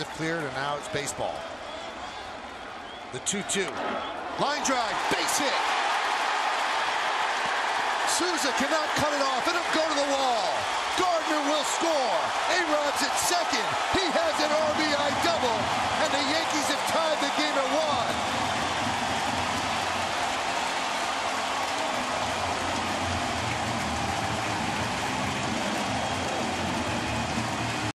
It cleared, and now it's baseball. The 2-2. Line drive, base hit. Souza cannot cut it off. It'll go to the wall. Gardner will score. A-Rod's at second. He has